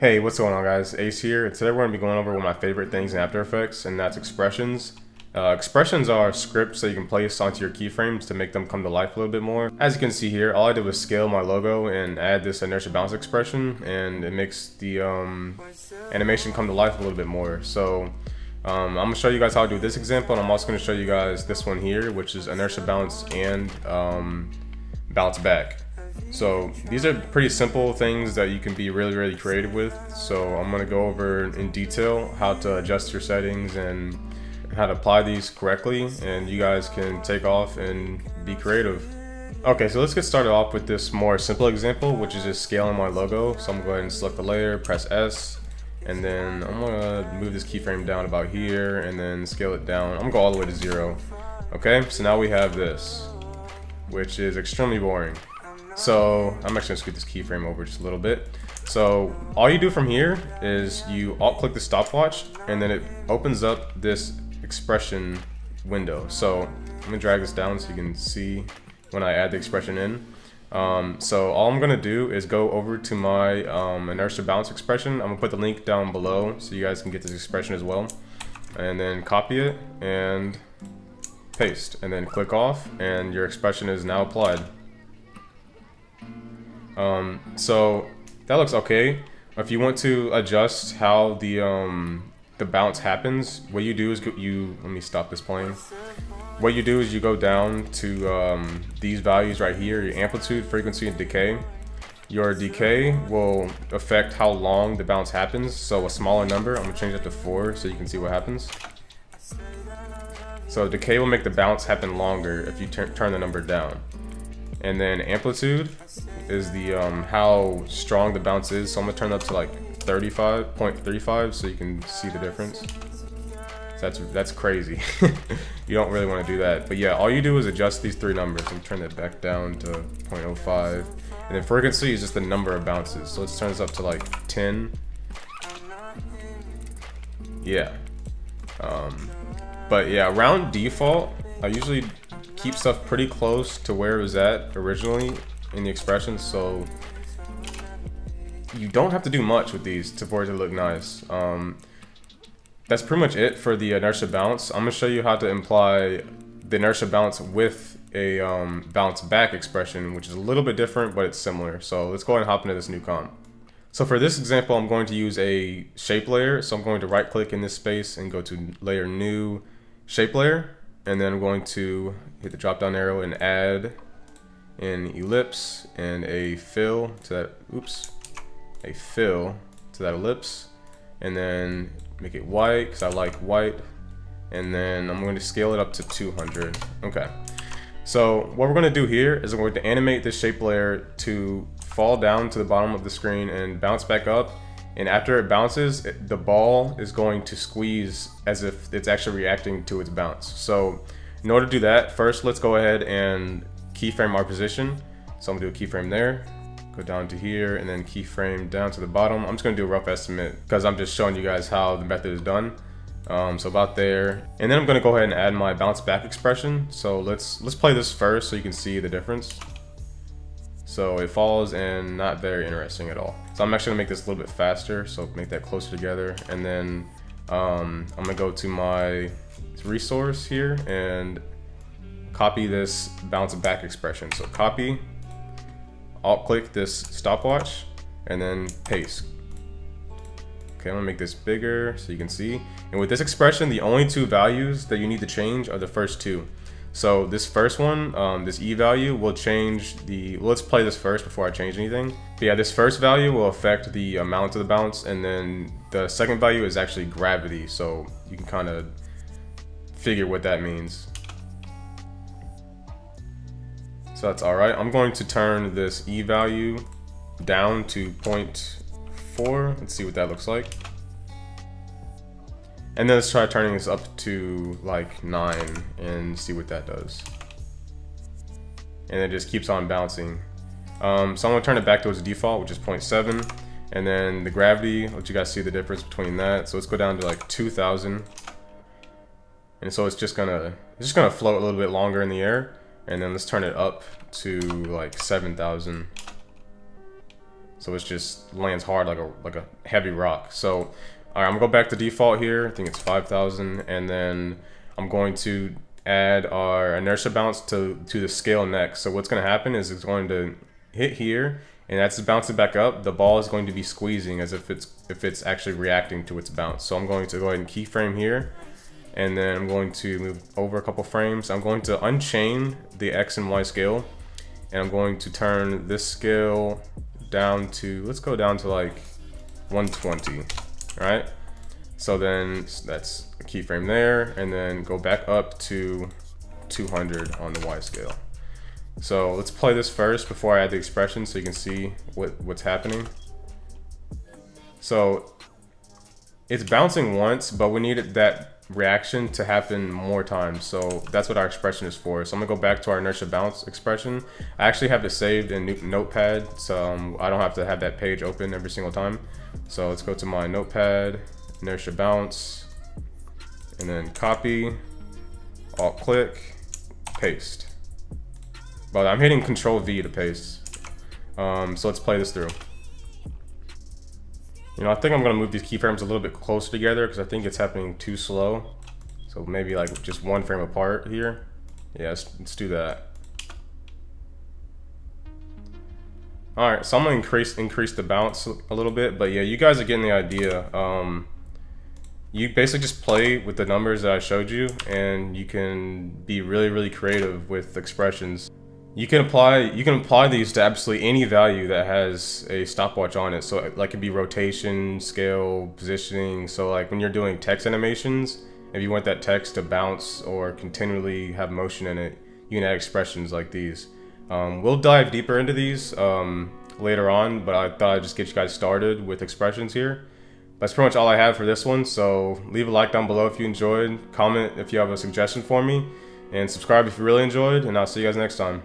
Hey, what's going on guys? Ace here, and today we're going to be going over one of my favorite things in After Effects, and that's expressions. Uh, expressions are scripts that you can place onto your keyframes to make them come to life a little bit more. As you can see here, all I did was scale my logo and add this inertia bounce expression, and it makes the um, animation come to life a little bit more. So um, I'm going to show you guys how to do this example, and I'm also going to show you guys this one here, which is inertia bounce and um, bounce back. So these are pretty simple things that you can be really, really creative with. So I'm gonna go over in detail how to adjust your settings and how to apply these correctly and you guys can take off and be creative. Okay, so let's get started off with this more simple example, which is just scaling my logo. So I'm going to go ahead and select the layer, press S, and then I'm gonna move this keyframe down about here and then scale it down. I'm gonna go all the way to zero. Okay, so now we have this, which is extremely boring. So I'm actually gonna scoot this keyframe over just a little bit. So all you do from here is you alt click the stopwatch and then it opens up this expression window. So I'm gonna drag this down so you can see when I add the expression in. Um, so all I'm gonna do is go over to my um, inertia bounce expression. I'm gonna put the link down below so you guys can get this expression as well. And then copy it and paste and then click off and your expression is now applied. Um, so that looks okay. If you want to adjust how the um, the bounce happens, what you do is you let me stop this playing. What you do is you go down to um, these values right here, your amplitude, frequency, and decay. Your decay will affect how long the bounce happens. So a smaller number, I'm gonna change it to four so you can see what happens. So decay will make the bounce happen longer if you turn the number down. And then amplitude is the um, how strong the bounce is. So I'm gonna turn that to like 35.35 so you can see the difference. So that's that's crazy. you don't really want to do that. But yeah, all you do is adjust these three numbers and turn it back down to 0.05. And then frequency is just the number of bounces. So let's turn this up to like 10. Yeah. Um, but yeah, around default, I usually keep stuff pretty close to where it was at originally in the expressions, so you don't have to do much with these to for it to look nice. Um, that's pretty much it for the inertia bounce. I'm gonna show you how to imply the inertia bounce with a um, bounce back expression, which is a little bit different, but it's similar. So let's go ahead and hop into this new comp. So for this example, I'm going to use a shape layer. So I'm going to right click in this space and go to layer new shape layer. And then I'm going to hit the drop down arrow and add an ellipse and a fill to that, oops, a fill to that ellipse. And then make it white because I like white. And then I'm going to scale it up to 200. Okay. So what we're going to do here is I'm going to animate this shape layer to fall down to the bottom of the screen and bounce back up. And after it bounces, the ball is going to squeeze as if it's actually reacting to its bounce. So in order to do that, first let's go ahead and keyframe our position. So I'm gonna do a keyframe there, go down to here, and then keyframe down to the bottom. I'm just gonna do a rough estimate because I'm just showing you guys how the method is done. Um, so about there. And then I'm gonna go ahead and add my bounce back expression. So let's let's play this first so you can see the difference. So it falls and not very interesting at all. So I'm actually gonna make this a little bit faster, so make that closer together. And then um, I'm gonna go to my resource here and copy this bounce back expression. So copy, alt click this stopwatch, and then paste. Okay, I'm gonna make this bigger so you can see. And with this expression, the only two values that you need to change are the first two. So this first one, um, this E value will change the, let's play this first before I change anything. But yeah, this first value will affect the amount of the bounce and then the second value is actually gravity. So you can kind of figure what that means. So that's all right. I'm going to turn this E value down to 0.4. Let's see what that looks like. And then let's try turning this up to like 9 and see what that does. And it just keeps on bouncing. Um, so I'm going to turn it back to its default, which is 0.7. And then the gravity, let you guys see the difference between that. So let's go down to like 2000. And so it's just gonna it's just gonna float a little bit longer in the air. And then let's turn it up to like 7,000. So So it just lands hard like a like a heavy rock. So all right, I'm gonna go back to default here. I think it's 5,000, and then I'm going to add our inertia bounce to to the scale next. So what's gonna happen is it's going to hit here, and that's bouncing back up. The ball is going to be squeezing as if it's if it's actually reacting to its bounce. So I'm going to go ahead and keyframe here and then I'm going to move over a couple frames. I'm going to unchain the X and Y scale and I'm going to turn this scale down to, let's go down to like 120, right? So then that's a keyframe there and then go back up to 200 on the Y scale. So let's play this first before I add the expression so you can see what, what's happening. So it's bouncing once, but we need that reaction to happen more times. So that's what our expression is for. So I'm gonna go back to our inertia bounce expression. I actually have it saved in Notepad, so um, I don't have to have that page open every single time. So let's go to my Notepad, inertia bounce, and then copy, alt click, paste. But I'm hitting Control V to paste. Um, so let's play this through. You know, I think I'm going to move these keyframes a little bit closer together because I think it's happening too slow. So maybe like just one frame apart here. Yeah, let's, let's do that. Alright, so I'm to increase, increase the bounce a little bit. But yeah, you guys are getting the idea. Um, you basically just play with the numbers that I showed you and you can be really, really creative with expressions you can apply you can apply these to absolutely any value that has a stopwatch on it. So like it could be rotation, scale, positioning. So like when you're doing text animations, if you want that text to bounce or continually have motion in it, you can add expressions like these. Um, we'll dive deeper into these um, later on, but I thought I'd just get you guys started with expressions here. That's pretty much all I have for this one, so leave a like down below if you enjoyed, comment if you have a suggestion for me, and subscribe if you really enjoyed, and I'll see you guys next time.